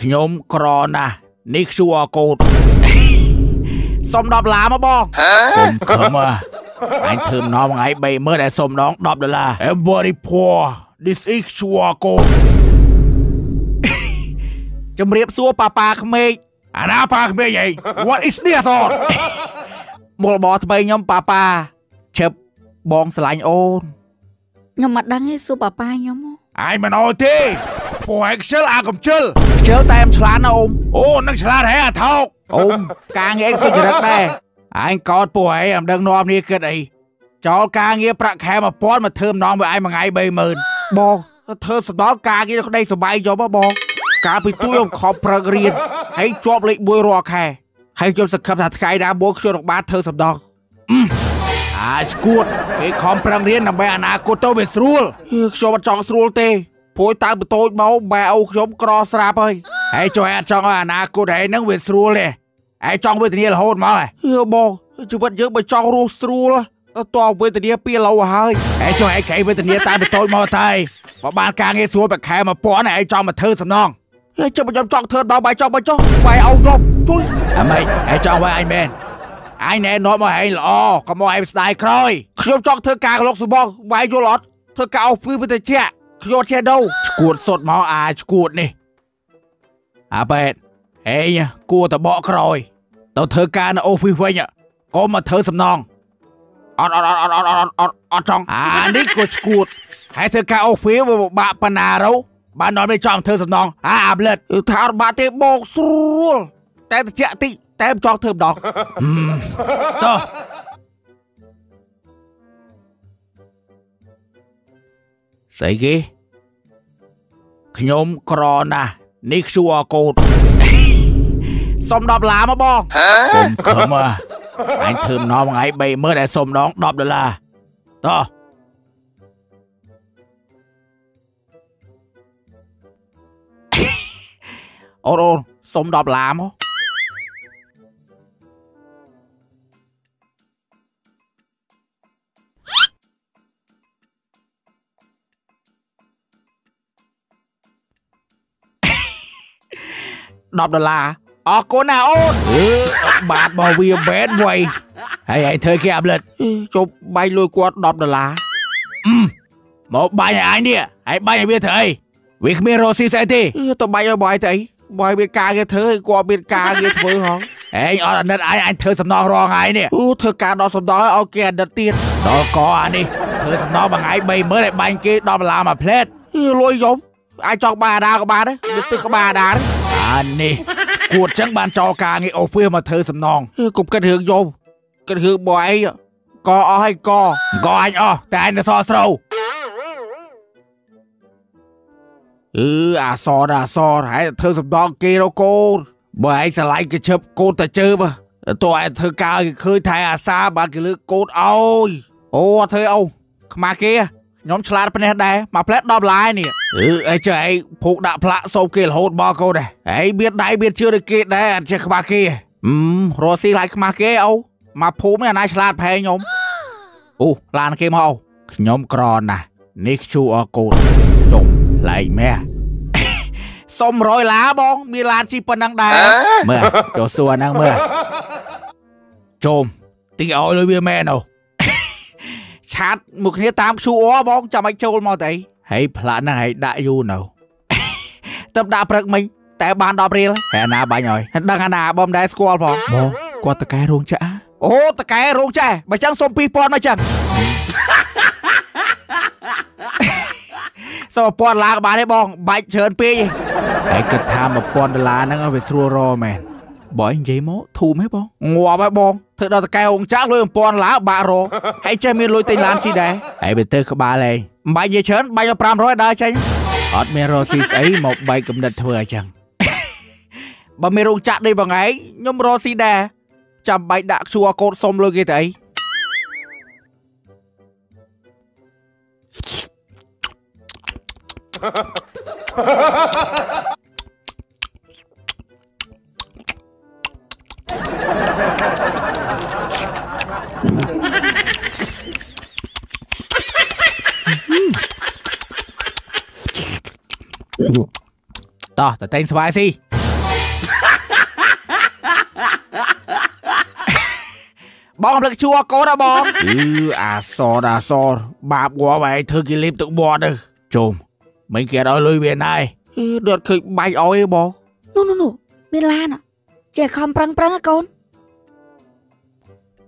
ខ្ញុំក្រណាស់នេះ QR code សុំ10ដុល្លារមកបងខ្ញុំខំហ่ะអញធ្វើម្ដងថ្ងៃ30000ដែលសុំម្ដង10ដុល្លារ Everybody poor this is QR code ជំរាបសួរប៉ាប៉ាក្មេកអាណាប៉ាក្មេកអី What is this on មុខរបរថ្មីខ្ញុំប៉ាប៉ាឈឹបបងស្រឡាញ់អូនខ្ញុំមិនដឹងទេសួរប៉ាប៉ាខ្ញុំហ៎អាយមិនអោយទេពួកឯងខ្ជិលអាកំជិល ខ្ជិលតែមឆ្លាតណាអូមអូនឹងឆ្លាតហែអាថោកអូមការងារឯងសុចរិតដែរឯងកោតពួកឯងអំដឹងនាំគ្នាគិតអីចោលការងារប្រាក់ខែ1000មកធ្វើម្ដងមួយឯងមួយថ្ងៃ30000បងធ្វើសដល់ការងារក្តីសុបាយយប់ហ៎បងកាលពីទួយខ្ញុំខំប្រឹងរៀនហើយជាប់លេខ1រាល់ខែហើយខ្ញុំសង្ឃឹមថាថ្ងៃណាមួយខ្ញុំនឹងបានធ្វើសំដងអាឈួតគេខំប្រឹងរៀនដើម្បីអនាគតទៅវាស្រួលខ្ញុំមិនចង់ស្រួលទេ ព្រួយតើបន្ទោចមកបែអូខ្ញុំក្រស្រាប់ហើយហើយចុះអត់ចង់ឲ្យអនាគតឯហ្នឹងវាស្រួលទេហើយចង់វេទនារហូតមកហ៎បងជីវិតយើងបើចង់រស់ស្រួលទៅតវេទនាពីឡូវហើយហើយចុះឯងក្រៃវេទនាតែបន្ទោចមកតែបើបានការងារស្រួលប្រាក់ខែ1000ឯងចង់មកធ្វើសំណងហើយចុះខ្ញុំចង់ធ្វើដល់បាយចង់បាយចុះបាយអោខ្ញុំជួយអមេឯងចង់វាយអញមែនអញណែនាំមកឯងល្អកុំមកឯងស្ដាយក្រោយខ្ញុំចង់ធ្វើការកលុកសបងវាយយល់អត់ធ្វើការអោពីវិទ្យា ខ្ញុំចេះ đâu ឈួតសុតមកអាឈួតនេះអាបែតហេងគួរតបកក្រោយទៅធ្វើការនៅអូហ្វីសវិញកុំមកធ្វើសំណងអត់អត់អត់អត់អត់អត់អត់ចង់អានេះក៏ឈួតហើយធ្វើការអូហ្វីសវាពិបាកប៉ុណ្ណារោបានដល់មិនចង់ធ្វើសំណងអាអាប់លិតថាអត់បាក់ទេបោកស្រួលតែតិចតិចតែមិនចង់ធ្វើម្ដងតោះ ស្អីគេខ្ញុំក្រណាស់នេះ QR code សុំ10ដុល្លារមកបងខ្ញុំខំហ่ะអញធ្វើម្ដងថ្ងៃ30000ដែលសុំម្ដង10ដុល្លារតោះអូនអូនសុំ10ដុល្លារមក 10ដុល្លារអរគុណណាអូនអឺបាទរបស់វាបែនវៃហើយឯងធ្វើគេអាប់លិតជប់បាញ់លុយគាត់10ដុល្លារអឺមកបាញ់ឲ្យអញនេះហើយបាញ់ឲ្យវាធ្វើអីវាគ្មានរស់ស៊ីស្អីទេទៅបាញ់ឲ្យបាយទៅអីបាយមានការងារធ្វើឲ្យគាត់មានការងារធ្វើហងឯងអត់អាណិតអញអញធ្វើសំណងរងថ្ងៃនេះអូធ្វើការដល់សំណងឲ្យគេអាណិតទៀតដល់កអានេះធ្វើសំណងមួយថ្ងៃ30000ឲ្យបាញ់គេ10ដុល្លារមួយផ្លែតលុយយំអាចចង់បានអាដាក៏បានដែរវាទឹកក្បាលអាដា អានេះគួតចឹងបានចោលការងារអូហ្វីសមកធ្វើសំណងកុំគិតរឿងយំគិតរឿងបងឯងកអស់ហើយកកអញអស់តែឯងនៅសល់ស្រូវអឺអាសរអាសរហើយធ្វើសំដងគេរកូនបើឯងឆ្លៃគេឈឹបកូនតែជើបតោះឯងធ្វើការគេឃើញថែអាសាបានគេលើកកូនអោយអូអត់ធ្វើអូខ្មាស់គេ ខ្ញុំឆ្លាតភ្នះដែរមកផ្លែត10ដុល្លារនេះអឺអីចេះឯងភូកដាក់ផ្លាក់សោបគេរហូតមកកូនដែរឯងមានដៃមានជឿដូចគេដែរអត់ចេះខ្មាស់គេអឺរស់ស៊ីឡាយខ្មាស់គេអូមកភូមិនេះអាណាឆ្លាតផែខ្ញុំអូឡានគេមកអូខ្ញុំក្រណាស់នេះជួអកូនចុំឡែកម៉ែសុំ100ឡាបង មានឡានជីប៉ុណ្ណឹងដែរមើលចូលសួរហ្នឹងមើលជុំទីឲ្យលុយវាមែនអូ ឆាតមួយគ្នាតាម QR បងចាំឲ្យចូលមកទៅហើយផ្លាក់ហ្នឹងឲ្យដាក់យូរនៅទៅដាក់ព្រឹកមិញតែបាន10រៀលហើយអាណាបាញ់ហើយដឹងអាណាបើមិនដែរស្គាល់ផងបងគាត់តកែរោងចក្រអូតកែរោងចក្របើចឹងសុំ2000មកចឹងសុំ1000ឡាក៏បានដែរបង បាច់ច្រើនពេកហើយគិតថា1000ដុល្លារហ្នឹងវាស្រួលរមែន បើនិយាយមកធូមហ៎បងងាប់ហ៎បងធ្វើដល់តកែអង្គចាក់លុយ1000ឡាបាក់រហើយចេះមានលុយទិញឡានជីដែរហើយវាទៅក្បាលឯងមិនបាច់និយាយច្រើនបាច់ឲ្យ500ដើរចេញអត់មានរស៊ីស្អីមកបែកកំណត់ធ្វើអញ្ចឹងបើមានរោងចក្រនេះបងឯងខ្ញុំរស៊ីដែរចាំបាច់ដាក់ QR code សុំលុយគេទៅអី តោះតតែងស្វាយស៊ីបងរំលឹកជួកូនណាបងអឺអាសរអាសរបាបវល់បែរធ្វើគេលេបទឹកបាត់ទៅជុំមិញគេដល់លុយវាណៃអឺដុតឃើញបាច់អោយបងនោះនោះនោះមានឡានចេះខំប្រឹងប្រឹងកូន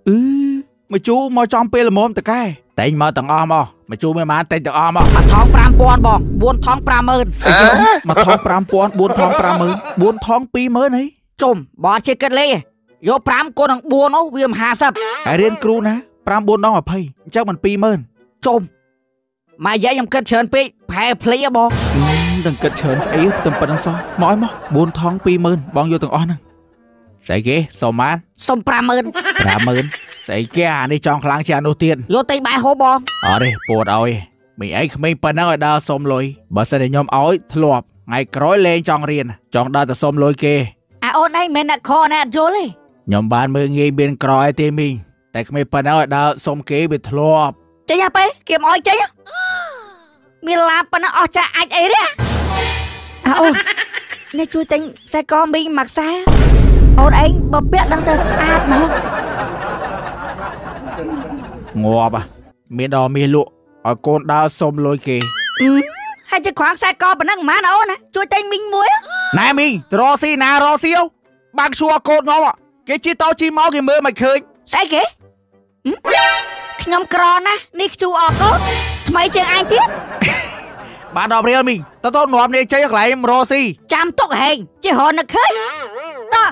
អឺ មកជូមកចំពេលល្មមតកែតែងមកទាំងអស់មកមកជូមិនបានតែងទាំងអស់មកមួយថង5000បង4ថង50000ស្អីគេមកថង5000 4ថង50000 4ថង20000ហីជុំបើអត់ចេះគិតលេខទេយក5កូននឹង4នោះវា50ហើយរៀនគ្រូណា9 4ដង20អញ្ចឹងមិន20000ជុំម៉ែយាយខ្ញុំគិតច្រើនពេកប្រែភ្លេចហ៎បងដឹងគិតច្រើនស្អីទៅប៉ុណ្្នឹងសោះមកឲ្យមក4ថង20000បងយកទាំងអស់ហ្នឹងស្អីគេសុំបានសុំ50000 50000 ស្អីគេអានេះចង់ខ្លាំងជាងអានោះទៀតយកទៅបាយហូបបងអត់ទេពួតឲ្យមីអីក្មេងប៉ុណ្ណឹងឲ្យដើរសុំលុយបើសិនតែខ្ញុំឲ្យធ្លាប់ថ្ងៃក្រោយលេងចង់រៀនចង់ដើរទៅសុំលុយគេអាអូនឯងមិនអ្នកខអ្នកអត់យល់ទេខ្ញុំបានមើលងាយមានក្រឲ្យទេមីងតែក្មេងប៉ុណ្ណឹងឲ្យដើរសុំគេវាធ្លាប់ចេញទៅគេមកឲ្យចេញហ៎មានឡានប៉ុណ្ណឹងអស់ចាអាចអីទេអាអូននេះជួយទិញខ្សែកមីងមួយខ្សែអូនឯងបើពាក់ដឹងតែស្អាតហ្មង ងាប់ហ่ะមានដល់មាសលក់ឲ្យកូនដើរសុំលុយគេអឺហើយជាខ្វាងខ្សែកប៉ុណ្ណឹងហ្មងអូនណាជួយទិញមីងមួយហ៎ណែមីងទៅរកស៊ីណារកស៊ីអូបាក់ឈួរកូនខ្ញុំហ่ะគេជិះតោជិះមកគេមើលមិនឃើញស្អីគេហឹមខ្ញុំក្រណាស់នេះខ្ជូអកូនថ្មីជាងអញទៀតបានដល់រៀលមីងតើតោនាំនេះចេញកន្លែងរកស៊ីចាំទុកហែងជារហនឹកឃើញតោះ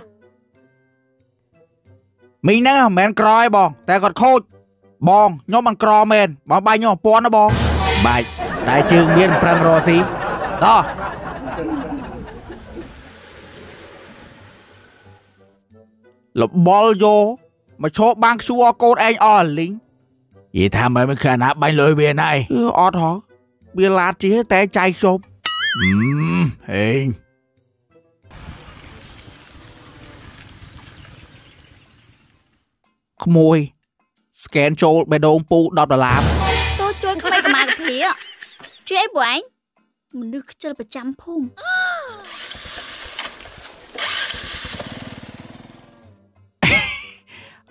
មីងហ្នឹងមិនមែនក្រឯងបង តែគាត់ខូច បងខ្ញុំមិនក្រមែនបងបាញ់ខ្ញុំ1000ណាបងបាច់តែជើងមានប្រឹងរកស៊ីតោះលបលយោមកឈោបាំងខ្ជួកូនឯងអស់លីងយីថាមិនមិនខណាបាញ់លុយវាណៃអត់ហ៎វាឡាតជាតែចៃខ្ញុំអឺហេងក្មួយ ស្កេនចូលបេះដូងពូ10ដុល្លារសូជួយក្មេងកម្មាកភាជួយអីពួកឯងមនុស្សខ្ជិលប្រចាំភូមិ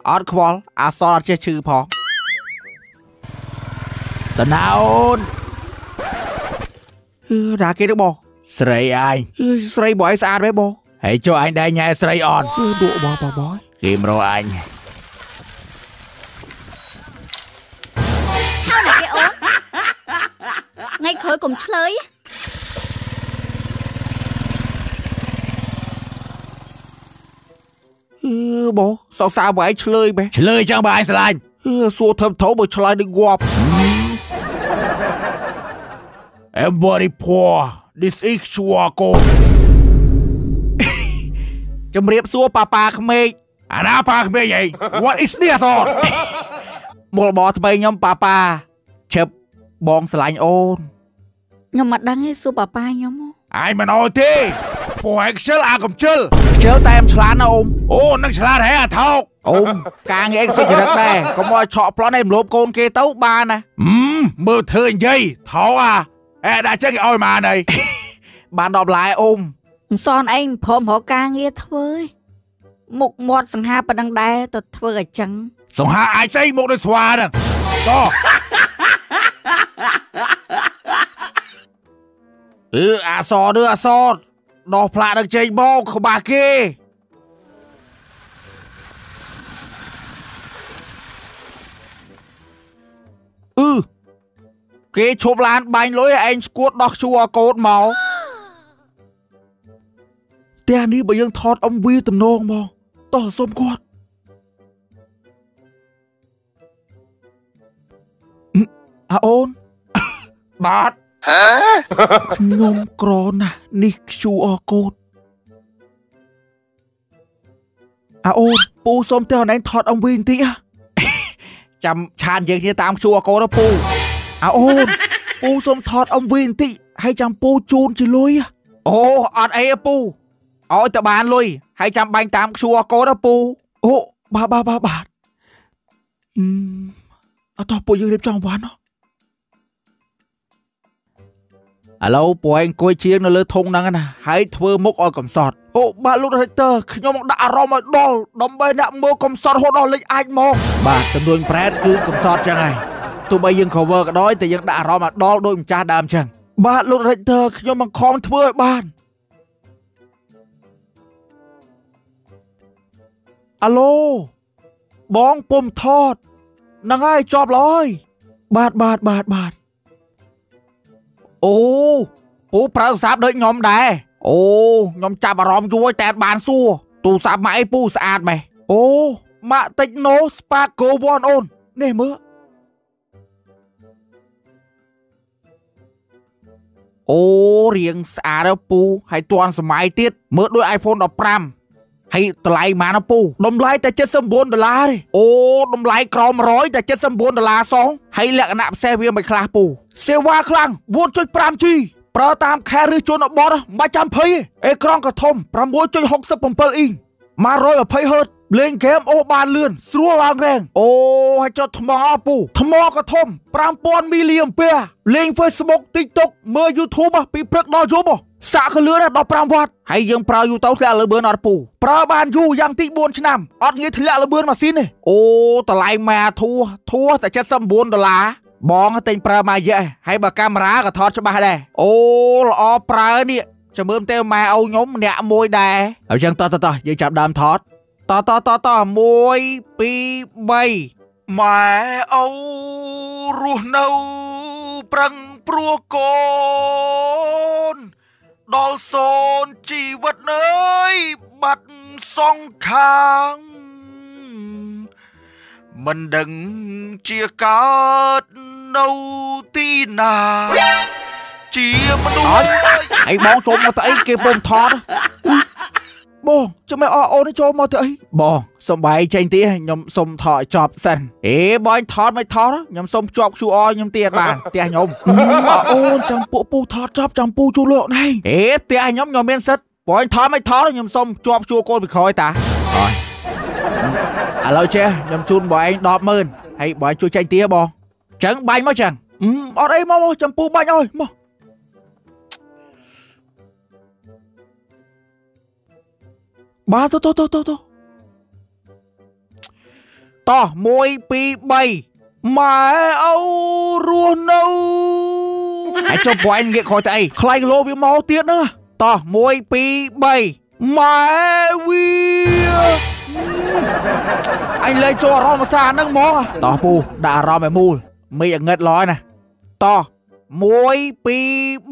អត់ខ្វល់អាសរអត់ចេះឈឺផងតណៅអូនហឺដាគេទៅបងស្រីឯងហឺស្រីបងឯងស្អាតមែនបងហើយចុះឯងដែរញ៉ែស្រីអនហឺដួកបងបងបងគេមករកអញ ក្រោយកុំឆ្លើយហឺបងសោកសៅបងឯងឆ្លើយបែឆ្លើយចឹងបងឯងស្រឡាញ់ហឺសួរធំធំបើឆ្លើយដូចងាប់ Everybody poor this is sure កូនជំរាបសួរប៉ាប៉ាក្មេកអាណាប៉ាក្មេកអី What is this អត់មកបថ្មីខ្ញុំប៉ាប៉ាឈឹបបងស្រឡាញ់អូន ខ្ញុំមិនដឹងទេសួរប៉ាប៉ាខ្ញុំហ៎អាយមិនអោយទេពួកឯងខ្ជិលអាកំជិលខ្ជិលតែមឆ្លាតណាអ៊ំអូនឹងឆ្លាតហែអាថោកអ៊ំការងារឯងសុចរិតដែរកុំឲ្យឆក់ប្លន់ឲ្យមលោបកូនគេទៅបានណាហឹមមើលធ្វើនិយាយថោកអាអែដាក់ចឹងគេឲ្យមកណៃបានដល់បន្លែអ៊ំអន្សនឯងព្រមរកការងារធ្វើឯងមុខមាត់សង្ហាប៉ុណ្ណឹងដែរទៅធ្វើអញ្ចឹងសង្ហាអាចស្អីមកដូចស្វាហ្នឹងតោះ អឺអាសរនេះអាសរដោះផ្លាកនឹងចេញមកក្បាស់គេអឺគេឈប់ឡានបាញ់លុយឲ្យឯងស្គួតដោះជួរកូនមកផ្ទះនេះបើយើងថតអំវីទំនងមកតោះសុំគាត់អាអូនបាទ ខ្ញុំក្រណាស់នេះ QR code អាអូនពូសុំទៅអនឯងថត MV បន្តិចហ៎ចាំឆានយើងគ្នាតាម QR code ណាពូអាអូនពូសុំថត MV បន្តិចហើយចាំពូជូនជាលុយហ៎អូអត់អីទេពូឲ្យតែបានលុយហើយចាំបាញ់តាម QR code ណាពូអូបាទបាទបាទបាទអឺអត់តោះពូយើងរៀបចំវ៉ាន់ហ៎ ឥឡូវពួកឯងអង្គុយជាងនៅលើធុងហ្នឹងណាហើយធ្វើមុខឲ្យកំសត់អូបាទលោក director ខ្ញុំមកដាក់អារម្មណ៍ឲ្យដល់ដើម្បីអ្នកមើលកំសត់ហូតដល់លេចអាចមកបាទចំនួនប្រែតគឺកំសត់ចឹងហើយទោះបីយើង cover ក៏ដោយតែយើងដាក់អារម្មណ៍ឲ្យដល់ដូចម្ចាស់ដើមចឹងបាទលោក director ខ្ញុំបង្ខំធ្វើឲ្យបានអាឡូបងពុំថតហ្នឹងហើយជាប់ឡើយបាទបាទបាទបាទ អូពូប្រើទូរស័ព្ទដូចខ្ញុំដែរអូខ្ញុំចាប់អារម្មណ៍យូរតែអត់បានសួរទូរស័ព្ទម៉ាក់អីពូស្អាតម៉េះអូម៉ាក់ Techno Spark Go 1អូននេះមើលអូរៀងស្អាតពូហើយទាន់សម័យទៀតមើលដូច iPhone 15 ហើយតម្លៃប៉ុន្មានពូតម្លៃតែ79ដុល្លារទេអូតម្លៃក្រោម100តែ79ដុល្លារសងហើយលក្ខណៈពិសេសវាមិនខ្លះពូសេវាខ្លាំង 4.5G ប្រើតាមខែឬជនបទមិនបាច់ចាំភ័យទេអេក្រង់ក៏ធំ6.67អ៊ីង120ហឺត លេងហ្គេមអូបានលឿនស្រួលឡើងរែងអូហើយចុះថ្មពូថ្មក៏ធំ5000មីលីអាំពែលេង Facebook TikTok មើល YouTube ពីព្រឹកដល់យប់សាក់ក៏លឿនដល់15វ៉ាត់ហើយយើងប្រើយូរទៅធ្លាក់លើបឿនអត់ពូប្រើបានយូរយ៉ាងទី4ឆ្នាំអត់ងាយធ្លាក់លើបឿនម៉ាស៊ីនទេអូតម្លៃម៉ាធួធួតែ79ដុល្លារបងទិញប្រើមកយៈហើយបើកាមេរ៉ាក៏ថតច្បាស់ដែរអូល្អប្រើនេះចាំមើលទៅម៉ែឪខ្ញុំម្នាក់មួយដែរហើយចឹងតោះតោះយើងចាប់ដើមថត តតតត1 2 3ម៉ែអូរស់នៅប្រឹងព្រោះកូន ដល់សូនជីវិតអើយបាត់សងខាង មិនដឹងជាកើតនៅទីណាជាមនុស្សអីបងចូលមកទៅអីគេពុំថត បងចាំមិនអរអូនចូលមកទៅអីបងសំបាយចេញទៀតខ្ញុំសុំថតឲ្យចប់សិនអេបងថតមិនថតខ្ញុំសុំជាប់ QR ខ្ញុំទៀតបានផ្ទះខ្ញុំអរអូនចាំពួកពូថតចប់ចាំពូជួលោកណែអេផ្ទះខ្ញុំខ្ញុំមានសិទ្ធបងថតមិនថតខ្ញុំសុំជាប់ជួកូនពីក្រោយតាអើយឥឡូវចេះខ្ញុំជូនបងឯង100,000ហើយបងជួយចេញទៀតបងចឹងបាញ់មកចឹងអត់អីមកមកចាំពូបាញ់អើយមក បាទទៅទៅទៅទៅទៅតោះ1 2 3ម៉ែអូរស់នៅហើយចុះបងងាកក្រោយទៅអីខ្លាយគីឡូវាមកទៀតហ្នឹងតោះ1 2 3ម៉ែវាអញលេចូលអារម្មណ៍ភាសាហ្នឹងហ្មងតោះពូដាក់អារម្មណ៍ឲ្យមូលមេអងឹតឡើយណាតោះ1 2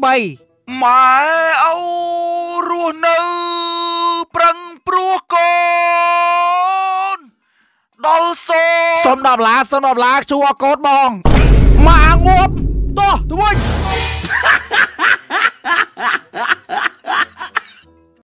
3ម៉ែអូរស់នៅប្រឹង ព្រោះកូនដល់សូសុំ10ឡាសុំ10ឡាជួកូនបងមកងាប់តោះទៅវិញ